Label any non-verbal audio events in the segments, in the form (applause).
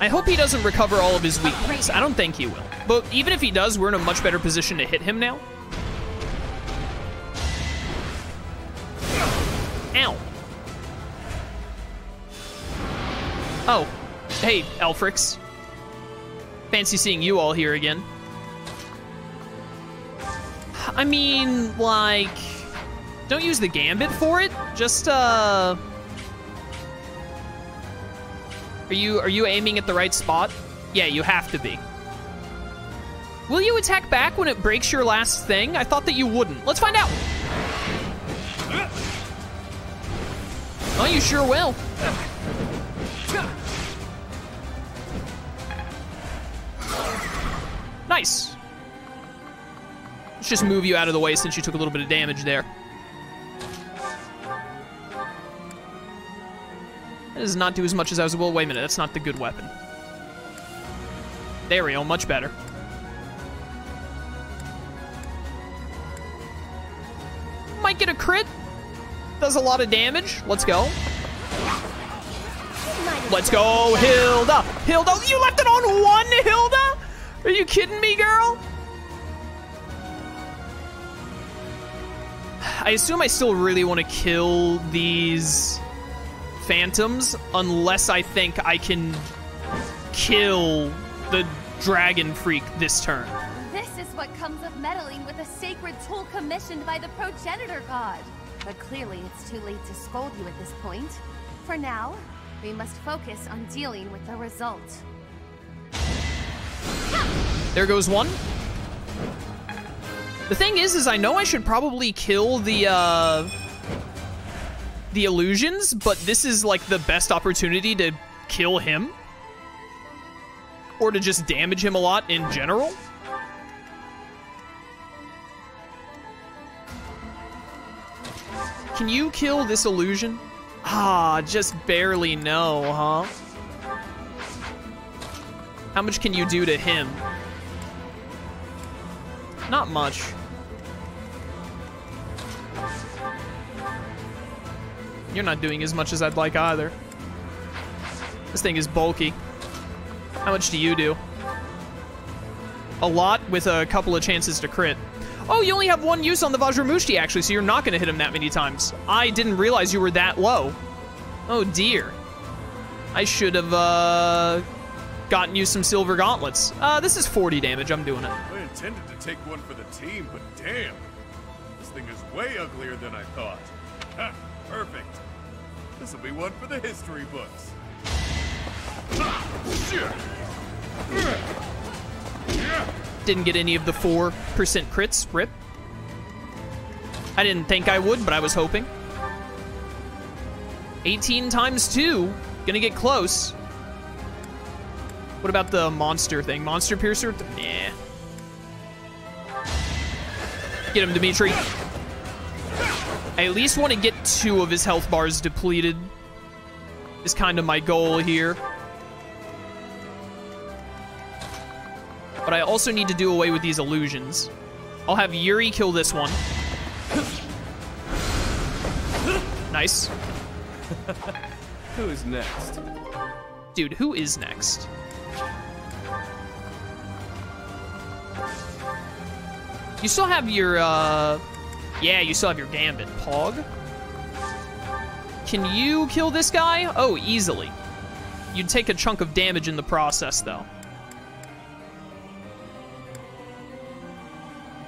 I hope he doesn't recover all of his weak points. I don't think he will. But even if he does, we're in a much better position to hit him now. Ow. Oh. Hey, Elfrix. Fancy seeing you all here again. I mean, like... Don't use the Gambit for it. Just, uh... Are you are you aiming at the right spot? Yeah, you have to be. Will you attack back when it breaks your last thing? I thought that you wouldn't. Let's find out. Oh, you sure will. Nice. Let's just move you out of the way since you took a little bit of damage there. Does not do as much as I was. Well, wait a minute. That's not the good weapon. There we go. Much better. Might get a crit. Does a lot of damage. Let's go. Let's go, Hilda. Hilda, you left it on one, Hilda? Are you kidding me, girl? I assume I still really want to kill these phantoms unless I think I can kill the dragon freak this turn. This is what comes of meddling with a sacred tool commissioned by the progenitor god. But clearly it's too late to scold you at this point. For now, we must focus on dealing with the result. There goes one. The thing is, is I know I should probably kill the, uh, the illusions, but this is like the best opportunity to kill him. Or to just damage him a lot in general. Can you kill this illusion? Ah, just barely no, huh? How much can you do to him? Not much. You're not doing as much as I'd like either. This thing is bulky. How much do you do? A lot with a couple of chances to crit. Oh, you only have one use on the Vajramushti, actually, so you're not going to hit him that many times. I didn't realize you were that low. Oh, dear. I should have, uh, gotten you some silver gauntlets. Uh, this is 40 damage. I'm doing it. I intended to take one for the team, but damn. This thing is way uglier than I thought. Perfect. This will be one for the history books. Didn't get any of the 4% crits. Rip. I didn't think I would, but I was hoping. 18 times 2. Gonna get close. What about the monster thing? Monster Piercer? Nah. Get him, Dimitri. I at least want to get two of his health bars depleted. Is kind of my goal here. But I also need to do away with these illusions. I'll have Yuri kill this one. Nice. Who's next? Dude, who is next? You still have your, uh... Yeah, you still have your Gambit. Pog? Can you kill this guy? Oh, easily. You'd take a chunk of damage in the process, though.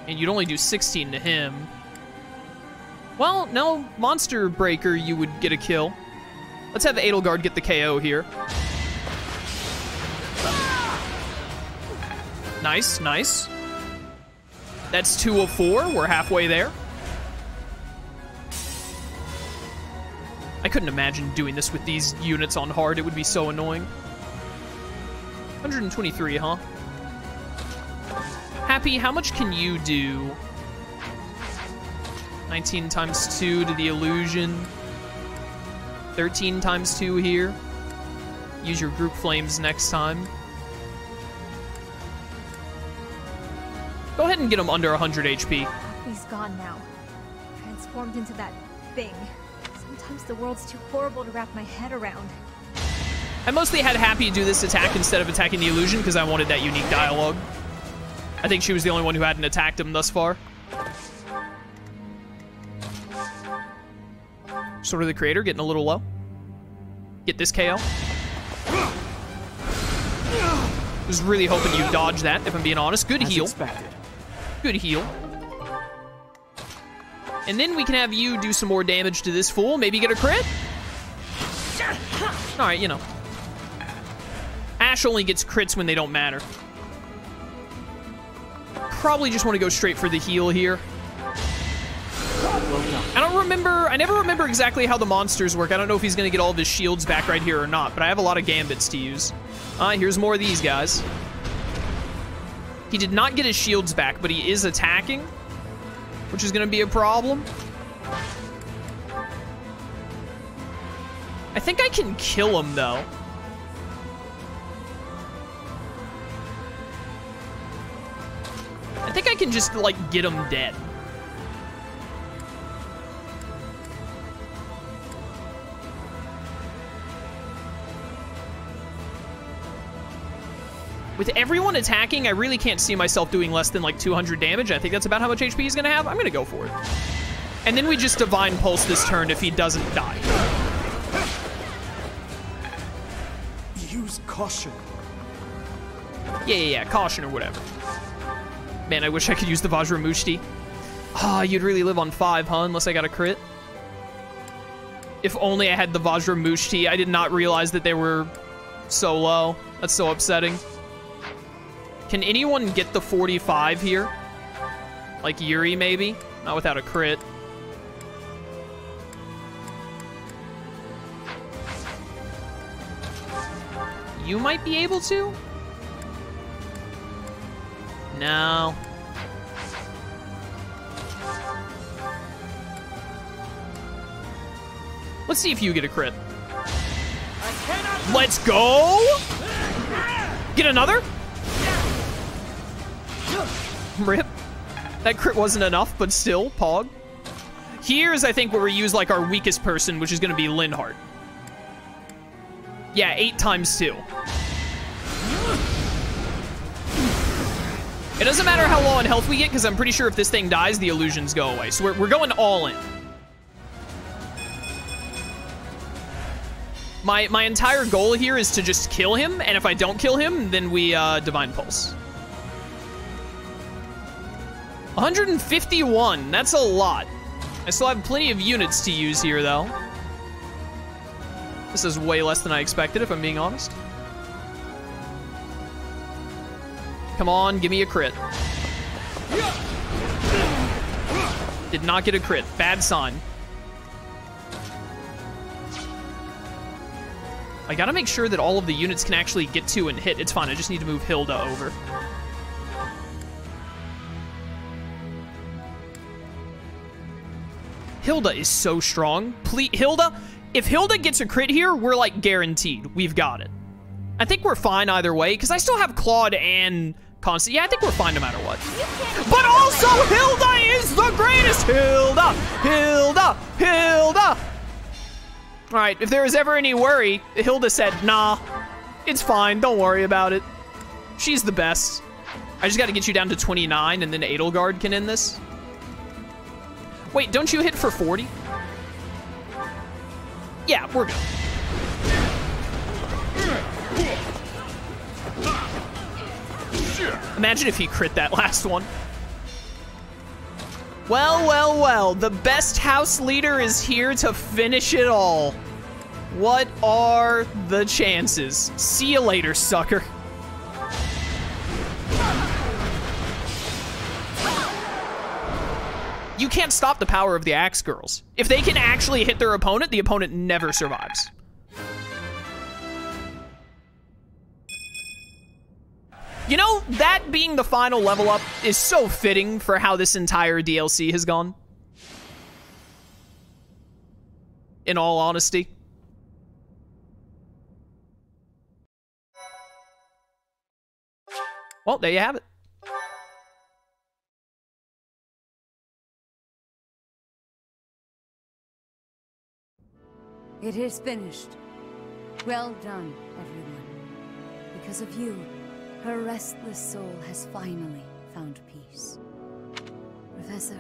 And you'd only do 16 to him. Well, no, Monster Breaker, you would get a kill. Let's have Edelgard get the KO here. Nice, nice. That's two of four. We're halfway there. Couldn't imagine doing this with these units on hard. It would be so annoying. 123, huh? Hapi, how much can you do? 19 times 2 to the illusion. 13 times 2 here. Use your group flames next time. Go ahead and get him under 100 HP. He's gone now. Transformed into that thing. Sometimes the world's too horrible to wrap my head around. I mostly had Hapi do this attack instead of attacking the illusion because I wanted that unique dialogue. I think she was the only one who hadn't attacked him thus far. Sort of the creator getting a little low. Get this KO. Was really hoping you dodge that, if I'm being honest. Good As heal. expected. Good heal. And then we can have you do some more damage to this fool. Maybe get a crit? Alright, you know. Ashe only gets crits when they don't matter. Probably just want to go straight for the heal here. I don't remember, I never remember exactly how the monsters work. I don't know if he's going to get all of his shields back right here or not, but I have a lot of gambits to use. Uh, here's more of these guys. He did not get his shields back, but he is attacking, which is going to be a problem. I think I can kill him, though. I think I can just, like, get him dead. With everyone attacking, I really can't see myself doing less than like 200 damage. I think that's about how much HP he's going to have. I'm going to go for it. And then we just Divine Pulse this turn if he doesn't die. Use caution. Yeah, yeah, yeah. Caution or whatever. Man, I wish I could use the Vajramushti. Ah, you'd really live on five, huh? Unless I got a crit. If only I had the Vajramushti. I did not realize that they were so low. That's so upsetting. Can anyone get the 45 here? Like Yuri, maybe? Not without a crit. You might be able to? No. Let's see if you get a crit. Let's go! Get another? That crit wasn't enough, but still, Pog. Here's, I think, where we use, like, our weakest person, which is going to be Linhardt. Yeah, eight times two. It doesn't matter how low on health we get, because I'm pretty sure if this thing dies, the illusions go away. So we're, we're going all in. My, my entire goal here is to just kill him, and if I don't kill him, then we uh, Divine Pulse. 151, that's a lot. I still have plenty of units to use here, though. This is way less than I expected, if I'm being honest. Come on, give me a crit. Did not get a crit. Bad sign. I gotta make sure that all of the units can actually get to and hit. It's fine, I just need to move Hilda over. Hilda is so strong. Please, Hilda, if Hilda gets a crit here, we're like guaranteed. We've got it. I think we're fine either way, because I still have Claude and Constance. Yeah, I think we're fine no matter what. But also, Hilda is the greatest! Hilda! Hilda! Hilda! Alright, if there was ever any worry, Hilda said, nah, it's fine, don't worry about it. She's the best. I just gotta get you down to 29, and then Edelgard can end this. Wait, don't you hit for 40? Yeah, we're good. Imagine if he crit that (laughs) last one. Well, well, well. The best house leader is here to finish it all. What are the chances? See you later, sucker. You can't stop the power of the Axe Girls. If they can actually hit their opponent, the opponent never survives. You know, that being the final level up is so fitting for how this entire DLC has gone. In all honesty. Well, there you have it. It is finished. Well done, everyone. Because of you, her restless soul has finally found peace. Professor,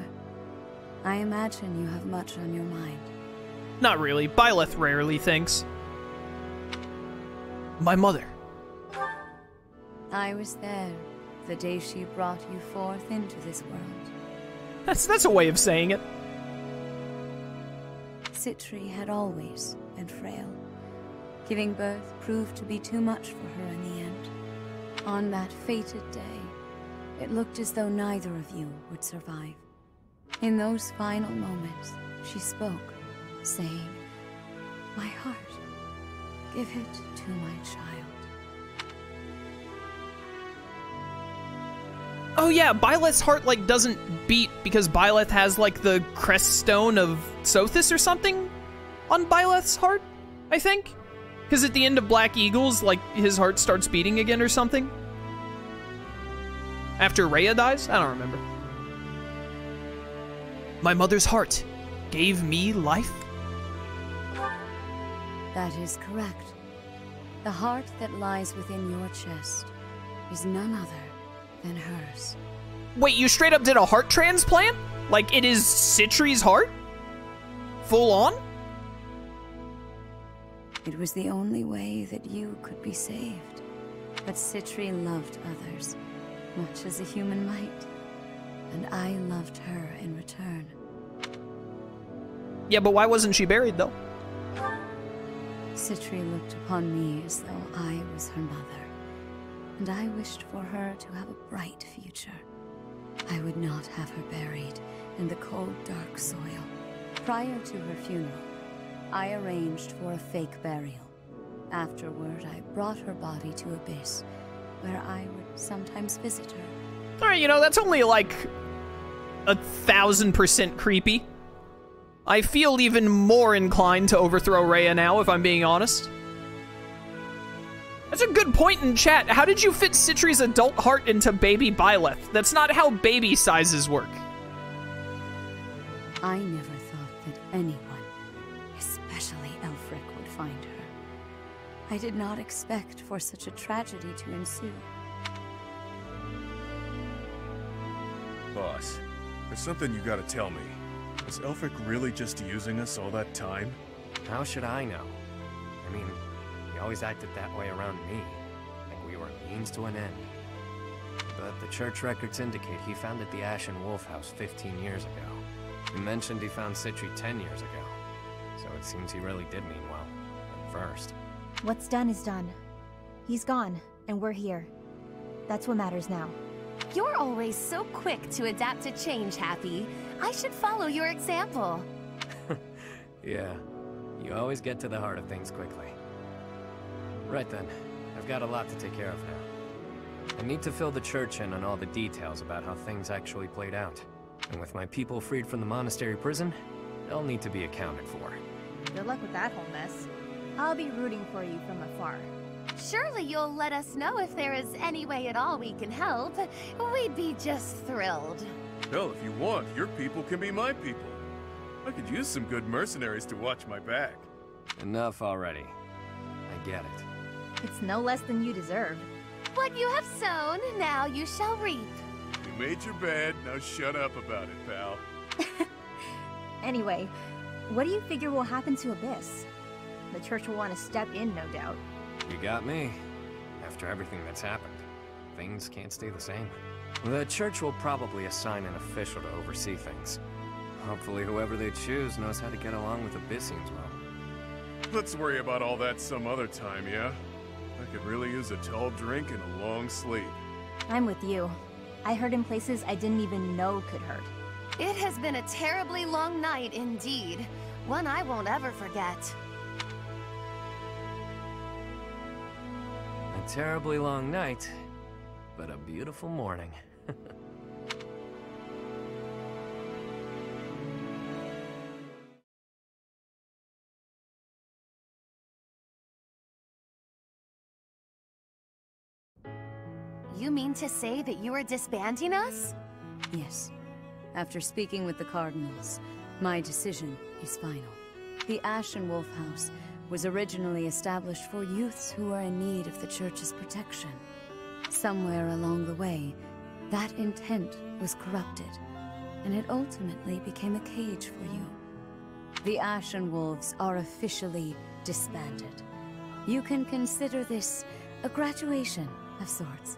I imagine you have much on your mind. Not really. Byleth rarely thinks. My mother. I was there the day she brought you forth into this world. That's that's a way of saying it. Sitri had always been frail. Giving birth proved to be too much for her in the end. On that fated day, it looked as though neither of you would survive. In those final moments, she spoke, saying, My heart, give it to my child. Oh yeah, Byleth's heart like doesn't beat because Byleth has like the crest stone of Sothis or something on Byleth's heart, I think. Because at the end of Black Eagles, like his heart starts beating again or something. After Rhea dies? I don't remember. My mother's heart gave me life? That is correct. The heart that lies within your chest is none other than hers. Wait, you straight up did a heart transplant? Like it is Sitri's heart? Full on? It was the only way that you could be saved. But Sitri loved others, much as a human might. And I loved her in return. Yeah, but why wasn't she buried though? Sitri looked upon me as though I was her mother. And I wished for her to have a bright future. I would not have her buried in the cold, dark soil. Prior to her funeral, I arranged for a fake burial. Afterward, I brought her body to Abyss, where I would sometimes visit her. Alright, you know, that's only like a thousand percent creepy. I feel even more inclined to overthrow Rhea now, if I'm being honest. That's a good point in chat. How did you fit Sitri's adult heart into baby Byleth? That's not how baby sizes work. I never thought that anyone, especially Aelfric, would find her. I did not expect for such a tragedy to ensue. Boss, there's something you gotta tell me. Was Aelfric really just using us all that time? How should I know? I mean, he always acted that way around me. Like we were a means to an end. But the church records indicate he founded the Ashen Wolf House 15 years ago. He mentioned he found Sitri 10 years ago. So it seems he really did mean well. At first. What's done is done. He's gone, and we're here. That's what matters now. You're always so quick to adapt to change, Hapi. I should follow your example. (laughs) Yeah, you always get to the heart of things quickly. Right then, I've got a lot to take care of now. I need to fill the church in on all the details about how things actually played out. And with my people freed from the monastery prison, they'll need to be accounted for. Good luck with that whole mess. I'll be rooting for you from afar. Surely you'll let us know if there is any way at all we can help. We'd be just thrilled. Hell, if you want, your people can be my people. I could use some good mercenaries to watch my back. Enough already. I get it. It's no less than you deserve. What you have sown, now you shall reap. You made your bed, now shut up about it, pal. (laughs) Anyway, what do you figure will happen to Abyss? The church will want to step in, no doubt. You got me. After everything that's happened, things can't stay the same. The church will probably assign an official to oversee things. Hopefully whoever they choose knows how to get along with Abyssians well. Let's worry about all that some other time, yeah? I could really use a tall drink and a long sleep. I'm with you. I hurt in places I didn't even know could hurt. It has been a terribly long night indeed. One I won't ever forget. A terribly long night, but a beautiful morning. (laughs) mean to say that you are disbanding us? Yes. After speaking with the Cardinals, my decision is final. The Ashen Wolf House was originally established for youths who were in need of the Church's protection. Somewhere along the way, that intent was corrupted, and it ultimately became a cage for you. The Ashen Wolves are officially disbanded. You can consider this a graduation of sorts.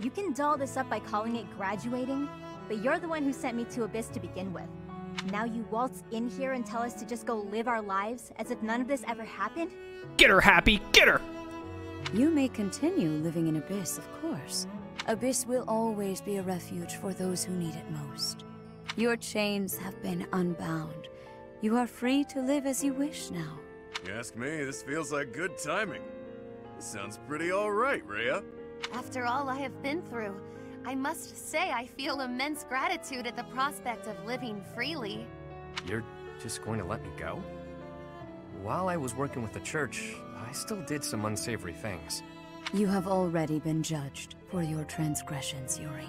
You can doll this up by calling it graduating, but you're the one who sent me to Abyss to begin with. Now you waltz in here and tell us to just go live our lives as if none of this ever happened? Get her, Hapi! Get her! You may continue living in Abyss, of course. Abyss will always be a refuge for those who need it most. Your chains have been unbound. You are free to live as you wish now. You ask me, this feels like good timing. This sounds pretty alright, Rhea. After all I have been through, I must say I feel immense gratitude at the prospect of living freely. You're just going to let me go? While I was working with the church, I still did some unsavory things. You have already been judged for your transgressions, Yuri.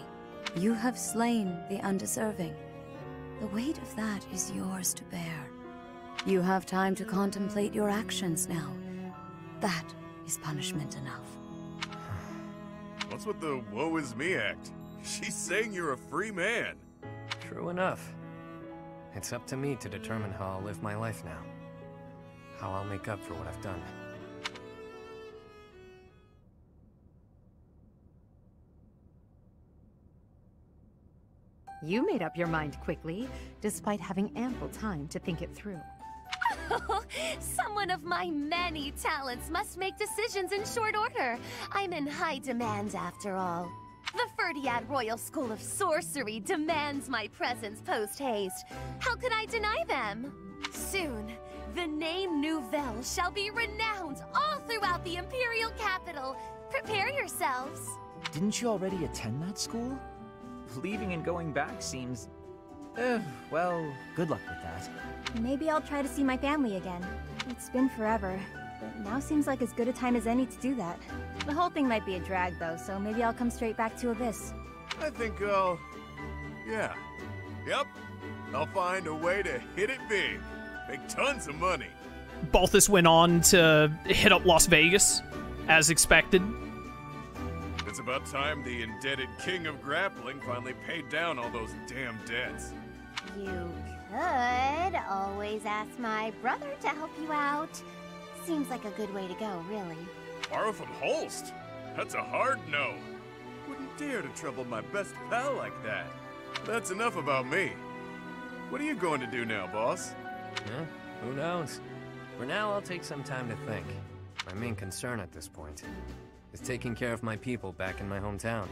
You have slain the undeserving. The weight of that is yours to bear. You have time to contemplate your actions now. That is punishment enough. What's with the woe is me act? She's saying you're a free man. True enough. It's up to me to determine how I'll live my life now. How I'll make up for what I've done. You made up your mind quickly, despite having ample time to think it through. (laughs) Someone of my many talents must make decisions in short order. I'm in high demand after all. The Fhirdiad Royal School of Sorcery demands my presence post-haste. How could I deny them? Soon, the name Nuvelle shall be renowned all throughout the Imperial capital. Prepare yourselves. Didn't you already attend that school? Leaving and going back seems... Uh, well, good luck with that. Maybe I'll try to see my family again. It's been forever, but now seems like as good a time as any to do that. The whole thing might be a drag though, so maybe I'll come straight back to Abyss. I think I'll... Yeah. Yep. I'll find a way to hit it big. Make tons of money. Balthus went on to hit up Las Vegas, as expected. It's about time the indebted king of grappling finally paid down all those damn debts. You could always ask my brother to help you out. Seems like a good way to go, really. Borrow from Holst? That's a hard no. Wouldn't dare to trouble my best pal like that. That's enough about me. What are you going to do now, boss? Huh? Who knows? For now, I'll take some time to think. My main concern at this point is taking care of my people back in my hometown.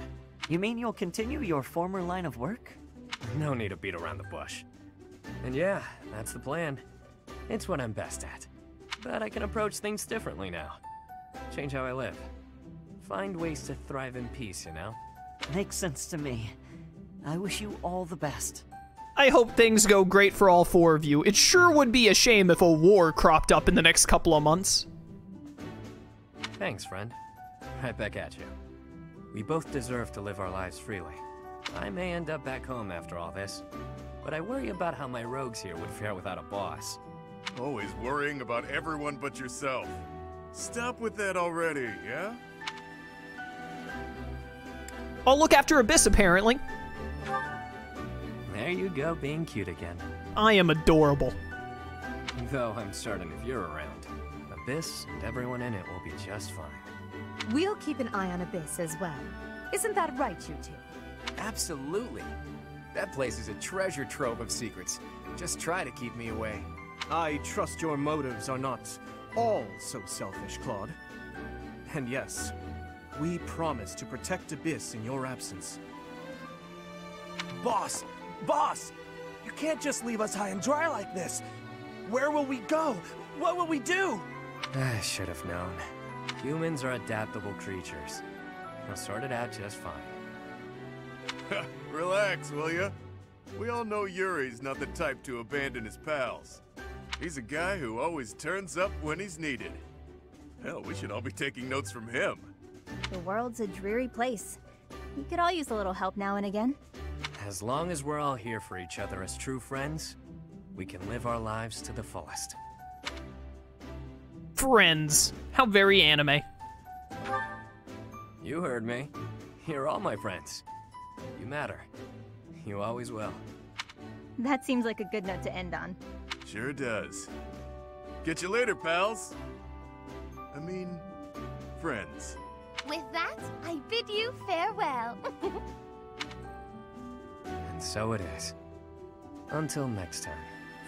You mean you'll continue your former line of work? No need to beat around the bush. And yeah, that's the plan. It's what I'm best at. But I can approach things differently now. Change how I live. Find ways to thrive in peace, you know? Makes sense to me. I wish you all the best. I hope things go great for all four of you. It sure would be a shame if a war cropped up in the next couple of months. Thanks, friend. Right back at you. We both deserve to live our lives freely. I may end up back home after all this, but I worry about how my rogues here would fare without a boss. Always worrying about everyone but yourself. Stop with that already, yeah? I'll look after Abyss, apparently. There you go, being cute again. I am adorable. Though I'm certain if you're around, Abyss and everyone in it will be just fine. We'll keep an eye on Abyss as well. Isn't that right, you two? Absolutely. That place is a treasure trove of secrets. Just try to keep me away. I trust your motives are not all so selfish, Claude. And yes, we promise to protect Abyss in your absence. Boss! Boss! You can't just leave us high and dry like this! Where will we go? What will we do? I should have known. Humans are adaptable creatures. They'll sort it out just fine. (laughs) Relax, will ya? We all know Yuri's not the type to abandon his pals. He's a guy who always turns up when he's needed. Hell, we should all be taking notes from him. The world's a dreary place. We could all use a little help now and again. As long as we're all here for each other as true friends, we can live our lives to the fullest. Friends. How very anime. You heard me. You're all my friends. You matter. You always will. That seems like a good note to end on. Sure does. Get you later, pals. I mean, friends. With that, I bid you farewell. (laughs) And so it is. Until next time,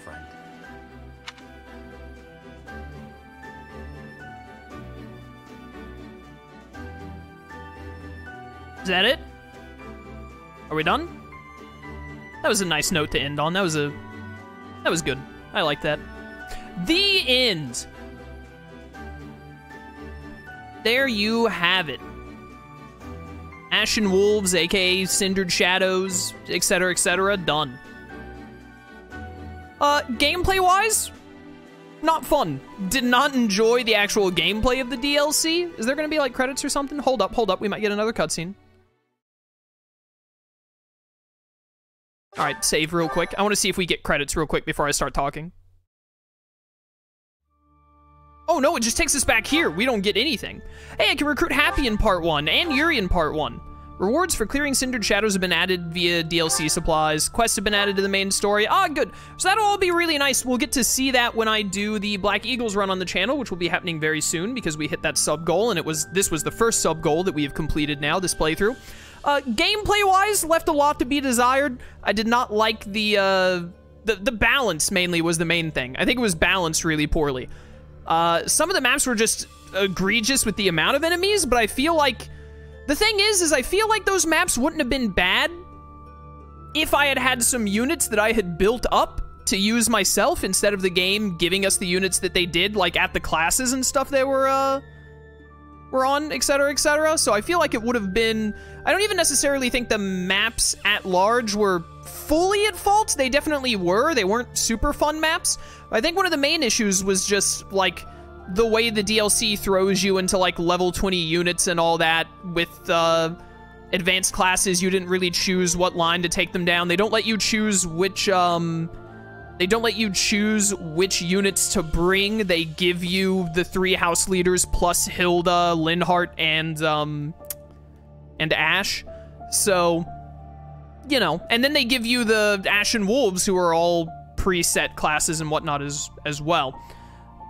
friend. Is that it? Are we done? That was a nice note to end on. That was a that was good. I like that. The end. There you have it. Ashen Wolves, aka Cindered Shadows, etc., etc., done. Uh, gameplay wise, not fun. Did not enjoy the actual gameplay of the DLC. Is there gonna be like credits or something? Hold up, hold up. We might get another cutscene. All right, save real quick. I want to see if we get credits real quick before I start talking. Oh no, it just takes us back here. We don't get anything. Hey, I can recruit Hapi in part one and Yuri in part one. Rewards for clearing Cindered Shadows have been added via DLC supplies. Quests have been added to the main story. Ah, good. So that'll all be really nice. We'll get to see that when I do the Black Eagles run on the channel, which will be happening very soon because we hit that sub goal, and it was this was the first sub goal that we have completed now this playthrough. Uh, gameplay-wise, left a lot to be desired. I did not like the uh, the the balance. Mainly was the main thing. I think it was balanced really poorly. Uh, some of the maps were just egregious with the amount of enemies, but I feel like the thing is, is I feel like those maps wouldn't have been bad if I had had some units that I had built up to use myself instead of the game giving us the units that they did, like at the classes and stuff they were uh were on, etc., etc. So I feel like it would have been. I don't even necessarily think the maps at large were fully at fault. They definitely were. They weren't super fun maps. I think one of the main issues was just like the way the DLC throws you into like level 20 units and all that with uh, advanced classes. You didn't really choose what line to take them down. They don't let you choose which um they don't let you choose which units to bring. They give you the three house leaders plus Hilda, Linhardt, and um and Ashe. So, you know, and then they give you the Ashen Wolves, who are all preset classes and whatnot as as well.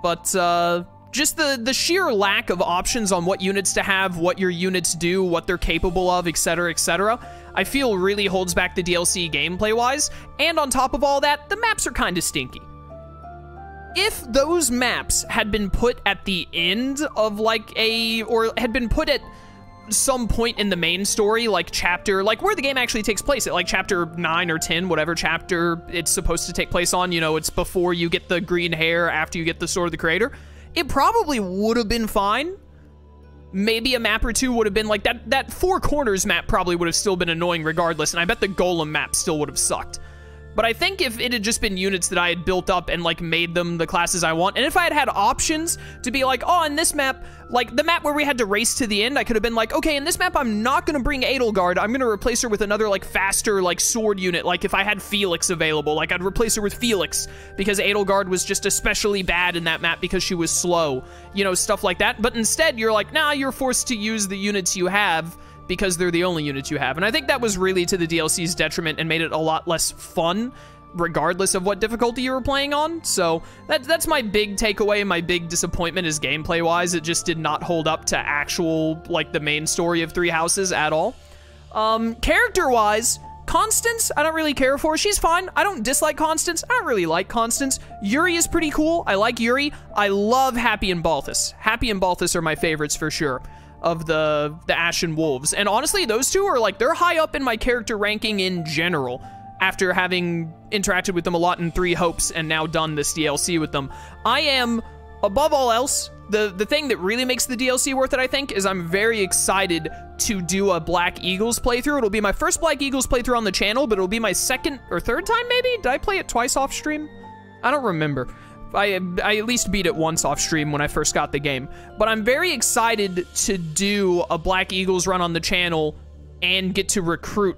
But uh, just the the sheer lack of options on what units to have, what your units do, what they're capable of, etc., etc. I feel really holds back the DLC gameplay-wise. And on top of all that, the maps are kind of stinky. If those maps had been put at the end of like a, or had been put at some point in the main story, like chapter, like where the game actually takes place at, like chapter 9 or 10, whatever chapter it's supposed to take place on, you know, it's before you get the green hair, after you get the Sword of the Creator, it probably would have been fine. Maybe a map or two would have been like that, that Four Corners map probably would have still been annoying regardless, and I bet the Golem map still would have sucked. But I think if it had just been units that I had built up and like made them the classes I want, and if I had had options to be like, oh, in this map, like the map where we had to race to the end, I could have been like, okay, in this map, I'm not gonna bring Edelgard. I'm gonna replace her with another like faster like sword unit. Like if I had Felix available, like I'd replace her with Felix because Edelgard was just especially bad in that map because she was slow, you know, stuff like that. But instead, you're like, nah, you're forced to use the units you have because they're the only units you have. And I think that was really to the DLC's detriment and made it a lot less fun regardless of what difficulty you were playing on. So that, that's my big takeaway, and my big disappointment is gameplay-wise. It just did not hold up to actual, like, the main story of Three Houses at all. Um, character-wise, Constance, I don't really care for. She's fine. I don't dislike Constance. I don't really like Constance. Yuri is pretty cool. I like Yuri. I love Hapi and Balthus. Hapi and Balthus are my favorites for sure of the the Ashen Wolves. And honestly, those two are like they're high up in my character ranking in general after having interacted with them a lot in Three Hopes and now done this DLC with them. I am above all else the the thing that really makes the DLC worth it, I think, is I'm very excited to do a Black Eagles playthrough. It'll be my first Black Eagles playthrough on the channel, but it'll be my second or third time maybe. Did I play it twice off stream? I don't remember. I, I at least beat it once off stream when I first got the game. But I'm very excited to do a Black Eagles run on the channel and get to recruit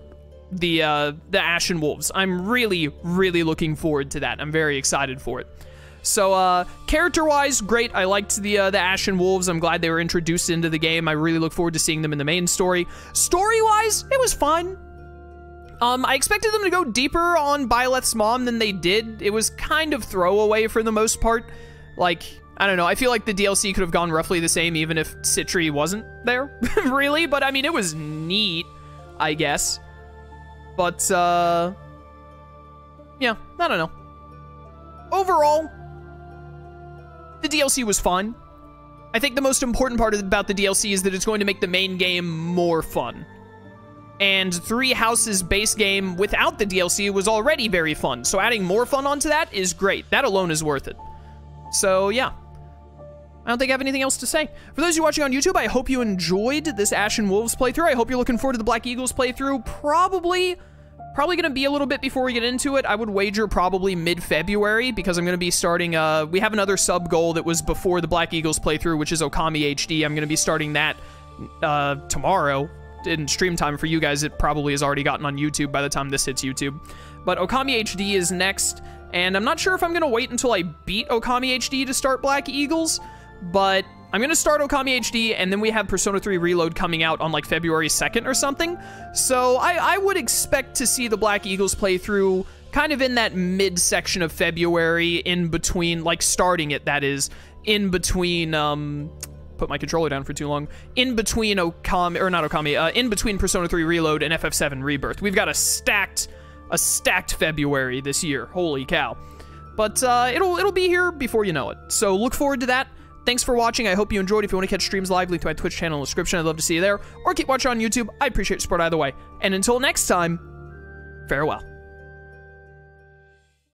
the uh, the Ashen Wolves. I'm really, really looking forward to that. I'm very excited for it. So, uh, character-wise, great. I liked the uh, the Ashen Wolves. I'm glad they were introduced into the game. I really look forward to seeing them in the main story. Story-wise, it was fun. Um, I expected them to go deeper on Byleth's mom than they did. It was kind of throwaway for the most part. Like, I don't know. I feel like the DLC could have gone roughly the same even if Sitri wasn't there, (laughs) really. But I mean, it was neat, I guess. But, uh, yeah, I don't know. Overall, the DLC was fun. I think the most important part about the DLC is that it's going to make the main game more fun. And Three Houses base game without the DLC was already very fun, so adding more fun onto that is great. That alone is worth it. So, yeah. I don't think I have anything else to say. For those of you watching on YouTube, I hope you enjoyed this Ashen Wolves playthrough. I hope you're looking forward to the Black Eagles playthrough. Probably, probably going to be a little bit before we get into it. I would wager probably mid-February because I'm going to be starting, uh, we have another sub goal that was before the Black Eagles playthrough, which is Okami HD. I'm going to be starting that uh, tomorrow in stream time for you guys. It probably has already gotten on YouTube by the time this hits YouTube. But Okami HD is next, and I'm not sure if I'm going to wait until I beat Okami HD to start Black Eagles, but I'm going to start Okami HD, and then we have Persona 3 Reload coming out on like February 2nd or something. So I, I would expect to see the Black Eagles playthrough kind of in that mid-section of February, in between, like starting it, that is, in between, um, put my controller down for too long, in between Okami, or not Okami, uh, in between Persona 3 Reload and FF7 Rebirth. We've got a stacked, a stacked February this year. Holy cow. But uh, it'll it'll be here before you know it. So look forward to that. Thanks for watching. I hope you enjoyed. If you want to catch streams live, link to my Twitch channel in the description. I'd love to see you there. Or keep watching on YouTube. I appreciate support either way. And until next time, farewell.